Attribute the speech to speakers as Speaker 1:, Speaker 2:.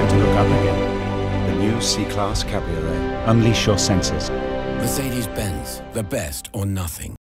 Speaker 1: time to look up again. The new C-Class Cabriolet. Unleash your senses.
Speaker 2: Mercedes-Benz, the best or nothing.